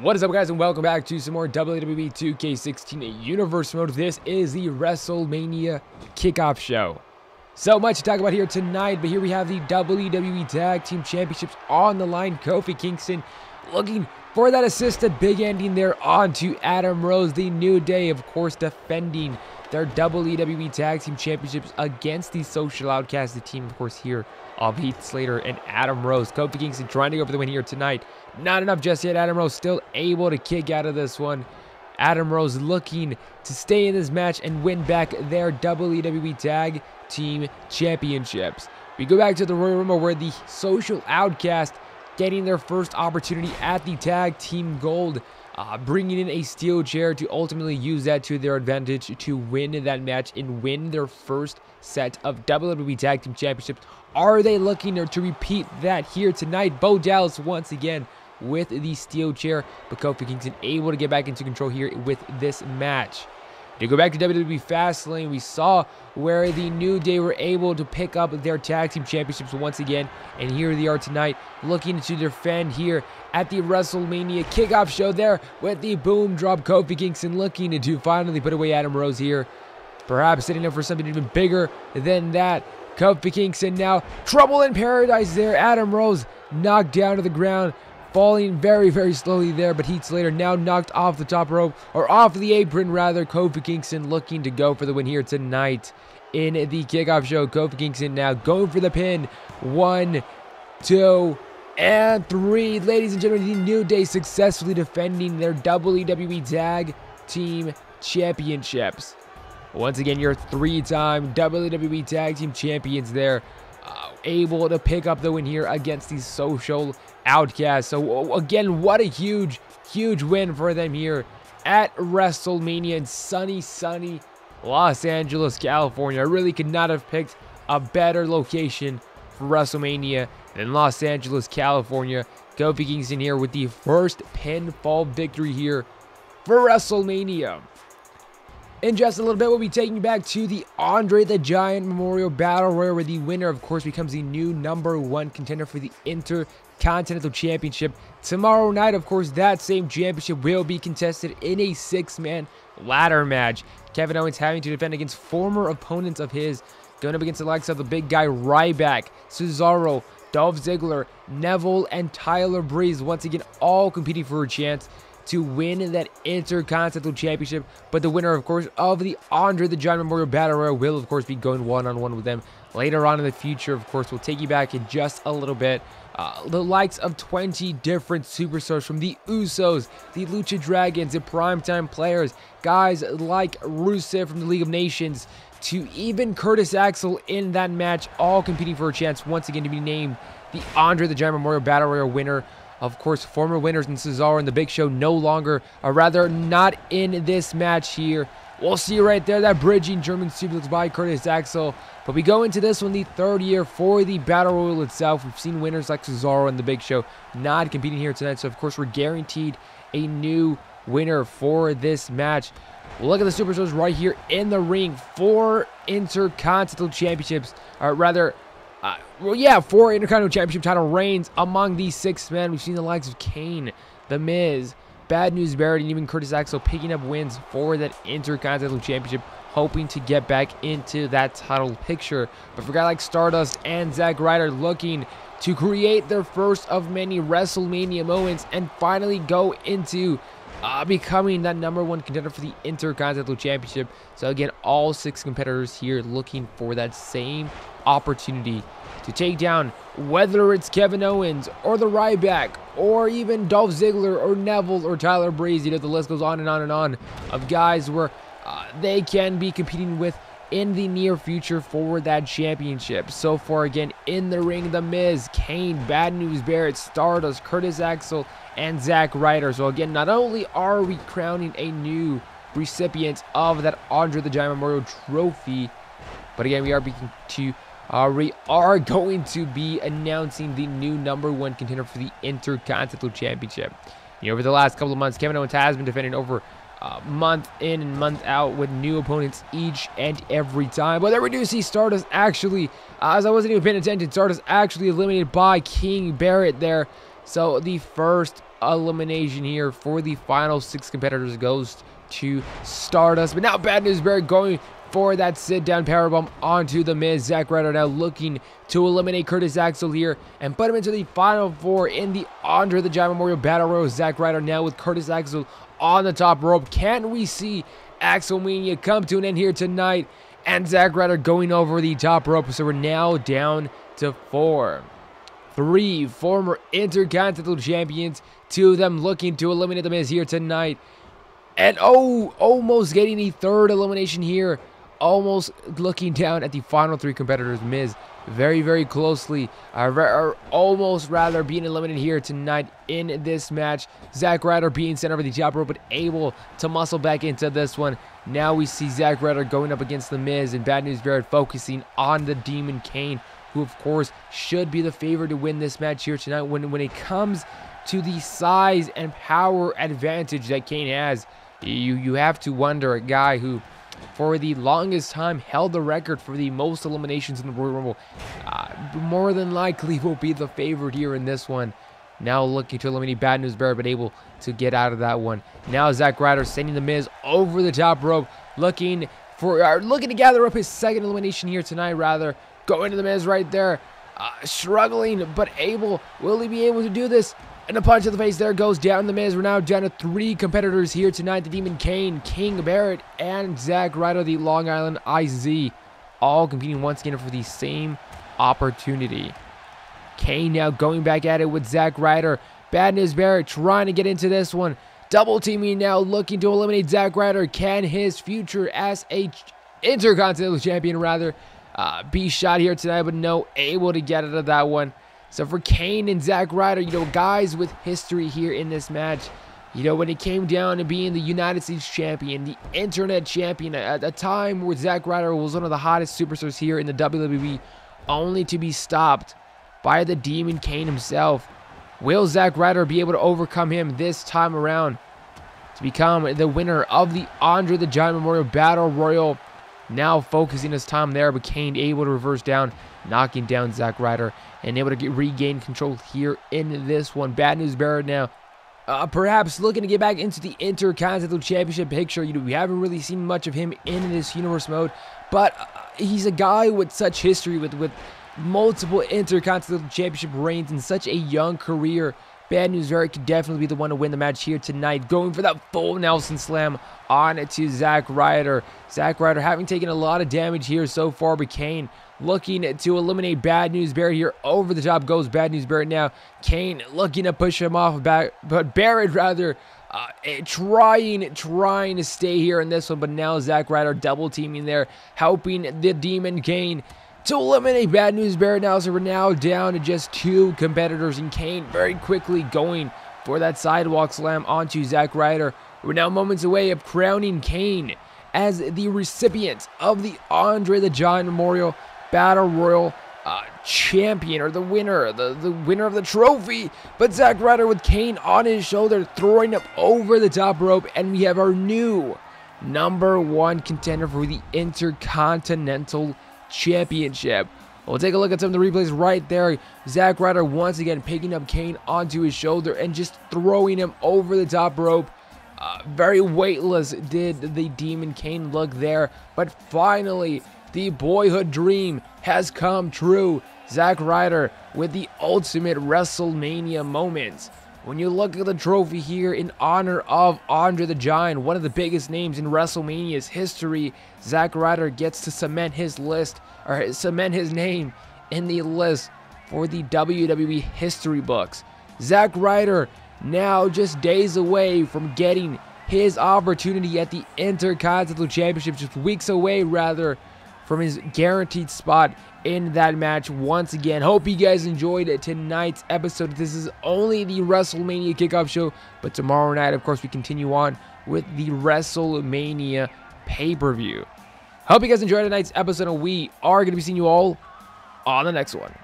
What is up guys and welcome back to some more WWE 2K16 Universe Mode. This is the WrestleMania Kickoff Show. So much to talk about here tonight, but here we have the WWE Tag Team Championships on the line. Kofi Kingston looking for that assisted big ending there on to Adam Rose. The New Day, of course, defending their WWE Tag Team Championships against the Social Outcast, the team, of course, here of Heath Slater and Adam Rose. Kofi Kingston trying to go for the win here tonight. Not enough just yet. Adam Rose still able to kick out of this one. Adam Rose looking to stay in this match and win back their WWE Tag Team Championships. We go back to the Royal Rumble where the Social Outcast getting their first opportunity at the Tag Team Gold uh, bringing in a steel chair to ultimately use that to their advantage to win that match and win their first set of WWE Tag Team Championships. Are they looking to repeat that here tonight? Bo Dallas once again with the steel chair, but Kofi Kingston able to get back into control here with this match. To go back to WWE Fastlane, we saw where the New Day were able to pick up their tag team championships once again, and here they are tonight, looking to defend here at the WrestleMania kickoff show there with the boom drop. Kofi Kingston looking to finally put away Adam Rose here, perhaps setting up for something even bigger than that. Kofi Kingston now trouble in paradise there. Adam Rose knocked down to the ground falling very, very slowly there, but Heath Slater now knocked off the top rope, or off the apron rather. Kofi Kingston looking to go for the win here tonight in the kickoff show. Kofi Kingston now going for the pin. One, two, and three. Ladies and gentlemen, the New Day successfully defending their WWE Tag Team Championships. Once again, your three-time WWE Tag Team Champions there, able to pick up the win here against the Social Outcast. So oh, again, what a huge, huge win for them here at WrestleMania in sunny, sunny Los Angeles, California. I really could not have picked a better location for WrestleMania than Los Angeles, California. Kofi Kingston here with the first pinfall victory here for WrestleMania. In just a little bit, we'll be taking you back to the Andre the Giant Memorial Battle Royal, where the winner, of course, becomes the new number one contender for the Intercontinental Championship. Tomorrow night, of course, that same championship will be contested in a six-man ladder match. Kevin Owens having to defend against former opponents of his, going up against the likes of the big guy Ryback, Cesaro, Dolph Ziggler, Neville, and Tyler Breeze, once again, all competing for a chance to win that Intercontinental Championship. But the winner, of course, of the Andre the Giant Memorial Battle Royal will, of course, be going one-on-one -on -one with them later on in the future. Of course, we'll take you back in just a little bit. Uh, the likes of 20 different superstars from the Usos, the Lucha Dragons, the Primetime Players, guys like Rusev from the League of Nations, to even Curtis Axel in that match, all competing for a chance once again to be named the Andre the Giant Memorial Battle Royal winner. Of course, former winners in Cesaro and the Big Show no longer, or rather not in this match here. We'll see right there that bridging German suplex by Curtis Axel. But we go into this one, the third year for the Battle Royal itself. We've seen winners like Cesaro and the Big Show not competing here tonight. So, of course, we're guaranteed a new winner for this match. Look at the superstars right here in the ring. Four Intercontinental Championships, or rather, uh, well, yeah, four Intercontinental Championship title reigns among these six men. We've seen the likes of Kane, The Miz, Bad News Barrett, and even Curtis Axel picking up wins for that Intercontinental Championship, hoping to get back into that title picture. But for a guy like Stardust and Zack Ryder looking to create their first of many WrestleMania moments and finally go into uh, becoming that number one contender for the Intercontinental Championship. So again, all six competitors here looking for that same opportunity to take down whether it's Kevin Owens or the Ryback or even Dolph Ziggler or Neville or Tyler Breeze. You know, the list goes on and on and on of guys where uh, they can be competing with in the near future for that championship. So far, again, in the ring, The Miz, Kane, Bad News Barrett, Stardust, Curtis Axel, and Zack Ryder. So again, not only are we crowning a new recipient of that Andre the Giant Memorial Trophy, but again, we are beginning to uh, we are going to be announcing the new number one contender for the Intercontinental Championship. You know, over the last couple of months, Kevin Owens has been defending over uh, month in and month out with new opponents each and every time. But there we do see Stardust actually, uh, as I wasn't even paying attention, Stardust actually eliminated by King Barrett there. So the first elimination here for the final six competitors goes to Stardust. But now Bad News Barrett going for that sit down powerbomb onto the Miz. Zack Ryder now looking to eliminate Curtis Axel here and put him into the final four in the Andre the Giant Memorial Battle Royal. Zack Ryder now with Curtis Axel on the top rope. Can we see Axelmania come to an end here tonight? And Zack Ryder going over the top rope. So we're now down to four. Three former Intercontinental Champions, two of them looking to eliminate the Miz here tonight. And oh, almost getting the third elimination here. Almost looking down at the final three competitors. Miz very, very closely. Uh, Are, almost rather being eliminated here tonight in this match. Zack Ryder being sent over the top rope, but able to muscle back into this one. Now we see Zack Ryder going up against The Miz and Bad News Barrett focusing on the Demon Kane, who of course should be the favorite to win this match here tonight. When, when it comes to the size and power advantage that Kane has, you, you have to wonder a guy who for the longest time held the record for the most eliminations in the Royal Rumble. Uh, more than likely will be the favorite here in this one. Now looking to eliminate Bad News Bear, but able to get out of that one. Now Zack Ryder sending the Miz over the top rope, looking for uh, looking to gather up his second elimination here tonight. Rather going to the Miz right there, uh, struggling but able. Will he be able to do this? And a punch to the face there goes down the Miz. We're now down to three competitors here tonight. The Demon Kane, King Barrett, and Zack Ryder, the Long Island Iced-Z. All competing once again for the same opportunity. Kane now going back at it with Zack Ryder. Bad News Barrett trying to get into this one. Double teaming now looking to eliminate Zack Ryder. Can his future as a Intercontinental Champion rather uh, be shot here tonight, but no, able to get out of that one. So for Kane and Zack Ryder, you know, guys with history here in this match, you know, when it came down to being the United States champion, the internet champion, at a time where Zack Ryder was one of the hottest superstars here in the WWE, only to be stopped by the Demon Kane himself. Will Zack Ryder be able to overcome him this time around to become the winner of the Andre the Giant Memorial Battle Royal? Now focusing his time there, but Kane able to reverse down, knocking down Zack Ryder and able to get, regain control here in this one. Bad news Barrett now. Uh, perhaps looking to get back into the Intercontinental Championship picture. You know, we haven't really seen much of him in this universe mode, but uh, he's a guy with such history, with with multiple Intercontinental Championship reigns in such a young career. Bad News Barrett could definitely be the one to win the match here tonight. Going for that full Nelson Slam on it to Zack Ryder. Zack Ryder having taken a lot of damage here so far, but Kane looking to eliminate Bad News Barrett here. Over the top goes Bad News Barrett now. Kane looking to push him off, back, but Barrett rather uh, eh, trying, trying to stay here in this one, but now Zack Ryder double teaming there, helping the Demon Kane to eliminate Bad News Barrett now. So we're now down to just two competitors, and Kane very quickly going for that sidewalk slam onto Zack Ryder. We're now moments away of crowning Kane as the recipient of the Andre the Giant Memorial Battle Royal uh, champion or the winner, the, the winner of the trophy. But Zack Ryder with Kane on his shoulder, throwing up over the top rope, and we have our new number one contender for the Intercontinental Championship. We'll take a look at some of the replays right there. Zack Ryder once again picking up Kane onto his shoulder and just throwing him over the top rope. Uh, very weightless did the Demon Kane look there, but finally the boyhood dream has come true. Zack Ryder with the ultimate WrestleMania moments. When you look at the trophy here in honor of Andre the Giant, one of the biggest names in WrestleMania's history, Zack Ryder gets to cement his list, or cement his name in the list for the WWE history books. Zack Ryder now just days away from getting his opportunity at the Intercontinental Championship, just weeks away rather from his guaranteed spot in that match once again. Hope you guys enjoyed tonight's episode. This is only the WrestleMania kickoff show, but tomorrow night, of course, we continue on with the WrestleMania pay per view. Hope you guys enjoyed tonight's episode, and we are going to be seeing you all on the next one.